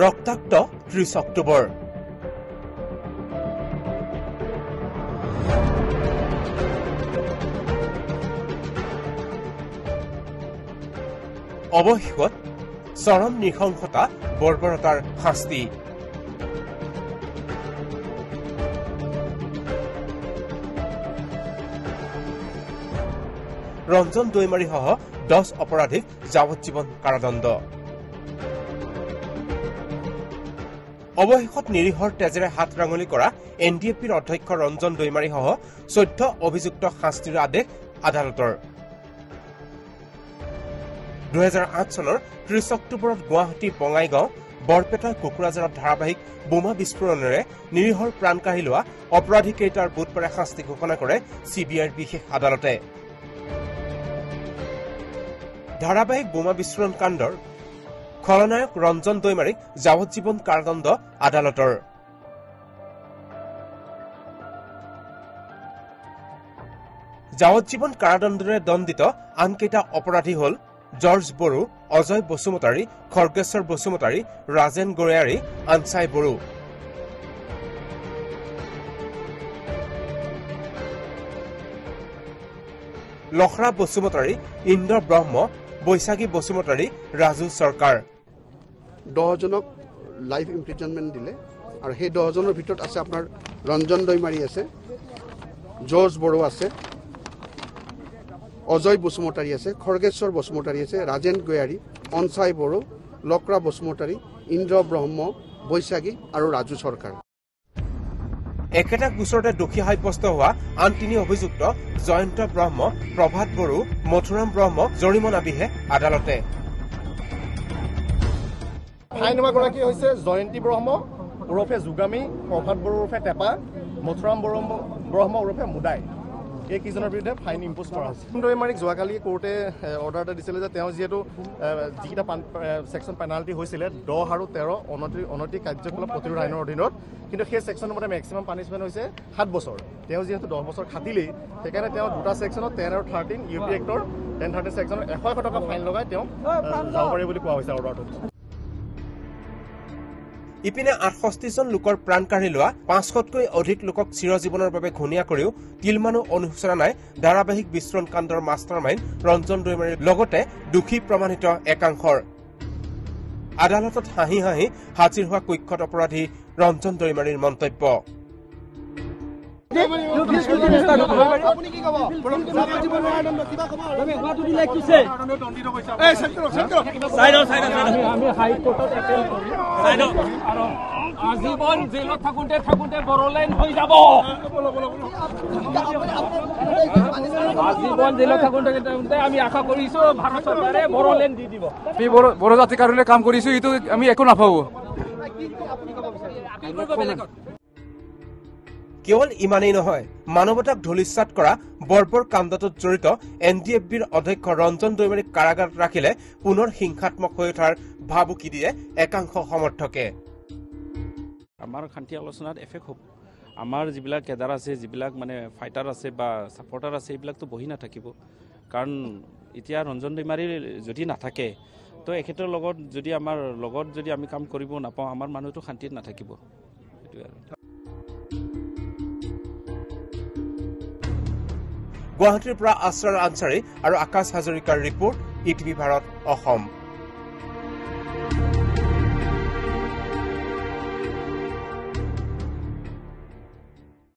ৰক্তাক্ত ত্ৰিশ অক্টোবৰ অৱশেষত চৰম নৃশংসতা বৰ্বৰতাৰ শাস্তি। ৰঞ্জন দৈমাৰীসহ দহ অপৰাধীক যাৱজ্জীৱন কাৰাদণ্ড। অৱশেষত নিৰীহৰ তেজেৰে হাত ৰাঙলি কৰা এন ডি এ পিৰ অধ্যক্ষ ৰঞ্জন দৈমাৰীসহ চৈধ্য অভিযুক্ত শাস্তিৰ আদেশ আদালতৰ। দুহেজাৰ আঠ চনৰ ত্ৰিশ অক্টোবৰত গুৱাহাটী বঙাইগাঁও বৰপেটা কোকৰাঝাৰত ধাৰাবাহিক বোমা বিস্ফোৰণেৰে নিৰীহৰ প্ৰাণ কাঢ়ি লোৱা অপৰাধীকেইটাৰ বুধবাৰে শাস্তি ঘোষণা কৰে চি বি আইৰ বিশেষ আদালতে। ধাৰাবাহিক বোমা বিস্ফোৰণ কাণ্ডৰ খলনায়ক ৰঞ্জন দৈমাৰীক যাৱজ্জীৱন কাৰাদণ্ড আদালতৰ। যাৱজ্জীৱন কাৰাদণ্ডৰে দণ্ডিত আনকেইটা অপৰাধী হ'ল জৰ্জ বড়ো অজয় বসুমতাৰী খৰ্গেশ্বৰ বসুমতাৰী ৰাজেন গৰীয়াৰী আনচাই বড়ো। লখৰা বসুমতাৰী ইন্দ্ৰ ব্ৰহ্ম বৈশাখী বসুমতাৰী ৰাজু চৰকাৰ। দহজনক লাইফ ইমপ্ৰিজনমেণ্ট দিলে। আৰু সেই দহজনৰ ভিতৰত আছে আপোনাৰ ৰঞ্জন দৈমাৰী আছে জৰ্জ বড়ো আছে অজয় বসুমতাৰী আছে খৰ্গেশ্বৰ বসুমতাৰী আছে ৰাজেন গয়াৰী অনচাই বড়ো লকৰা বসুমতাৰী ইন্দ্ৰ ব্ৰহ্ম বৈশাখী আৰু ৰাজু চৰকাৰ। একেটা গোচৰতে দোষী সাব্যস্ত হোৱা আন তিনি অভিযুক্ত জয়ন্ত ব্ৰহ্ম প্ৰভাত বড়ো মথুৰাম ব্ৰহ্ম জৰিমনা বিহে আদালতে ফাইনমাগৰাকী হৈছে জয়ন্তী ব্ৰহ্ম ওৰফে যোগামী প্ৰভাত বড়ো ওৰফে টেপা মথুৰাম ব্ৰহ্ম ব্ৰহ্ম ওৰফে মুদাই। এইকেইজনৰ বিৰুদ্ধে ফাইন ইম্প'জ কৰা হৈছে। দৈমাৰীক যোৱাকালি কোৰ্টে অৰ্ডাৰ এটা দিছিলে যে তেওঁ যিহেতু যিকেইটা ছেকশ্যন পেনাল্টি হৈছিলে দহ আৰু তেৰ অনতি অনৈতিক কাৰ্যকলাপ প্ৰতিৰোধ আইনৰ অধীনত কিন্তু সেই ছেকশ্যনৰ মতে মেক্সিমাম পানিছমেণ্ট হৈছে সাত বছৰ। তেওঁ যিহেতু দহ বছৰ খাটিলেই সেইকাৰণে তেওঁ দুটা ছেকশ্যনত টেন আৰু থাৰ্টিন ইউ পি এক্টৰ টেন থাৰ্টিন ছেকশ্যনত এশ এশ টকা ফাইন লগাই তেওঁ যাব পাৰে বুলি কোৱা হৈছে অৰ্ডাৰটোত ইপিনে আঠষষ্ঠিজন লোকৰ প্ৰাণ কাঢ়ি লোৱা পাঁচশতকৈ অধিক লোকক চিৰজীৱনৰ বাবে ঘূণীয়া কৰিও তিলমানো অনুশোচনা নাই ধাৰাবাহিক বিস্ফোৰণ কাণ্ডৰ মাষ্টাৰ মাইণ্ড ৰঞ্জন দৈমাৰীৰ লগতে দোষী প্ৰমাণিত একাংশৰ। আদালতত হাঁহি হাঁহি হাজিৰ হোৱা কুখ্যত অপৰাধী ৰঞ্জন দৈমাৰীৰ মন্তব্য। আজীৱন জেলত থাকোঁতে থাকোঁতে বড়োলেণ্ড হৈ যাব আজীৱন জেলত থাকোঁতে থাকোঁতে আমি আশা কৰিছো ভাৰত চৰকাৰে বড়োলেণ্ড দি দিব আমি বড়ো জাতিৰ কাৰণে কাম কৰিছোঁ এইটো আমি একো নাপাওঁ কেৱল ইমানেই নহয় মানৱতাক ধূলিচ্ছাত কৰা বৰ্বৰ কাণ্ডটোত জড়িত এন ডি এফ বিৰ অধ্যক্ষ ৰঞ্জন দৈমাৰীক কাৰাগাৰত ৰাখিলে পুনৰ হিংসাত্মক হৈ উঠাৰ ভাবুকি দিয়ে একাংশ সমৰ্থকে। আমাৰ শান্তি আলোচনাত এফেক্ট হ'ব। আমাৰ যিবিলাক কেডাৰ আছে যিবিলাক মানে ফাইটাৰ আছে বা ছাপৰ্টাৰ আছে এইবিলাকতো বহি নাথাকিব। কাৰণ এতিয়া ৰঞ্জন দৈমাৰী যদি নাথাকে তো এখেতৰ লগত যদি আমাৰ লগত যদি আমি কাম কৰিব নাপাওঁ আমাৰ মানুহটো শান্তিত নাথাকিব। সেইটোৱে আৰু। গুৱাহাটীৰ পৰা আছৰাৰ আনচাৰী আৰু আকাশ হাজৰিকাৰ report E TV Bharat Assam.